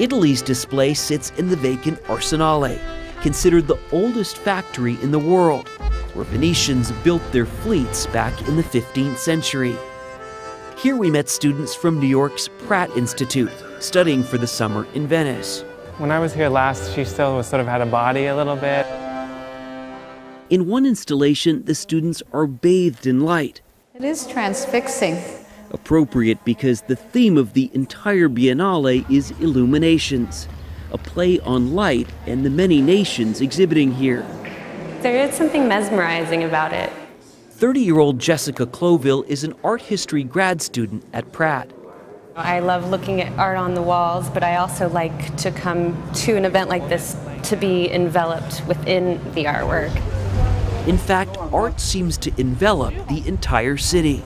Italy's display sits in the vacant Arsenale, considered the oldest factory in the world, where Venetians built their fleets back in the 15th century. Here we met students from New York's Pratt Institute, studying for the summer in Venice. When I was here last, she still was sort of had a body a little bit. In one installation, the students are bathed in light. It is transfixing. Appropriate because the theme of the entire Biennale is illuminations, a play on light and the many nations exhibiting here. There is something mesmerizing about it. 30 year old Jessica Kloville is an art history grad student at Pratt. I love looking at art on the walls, but I also like to come to an event like this to be enveloped within the artwork. In fact, art seems to envelop the entire city.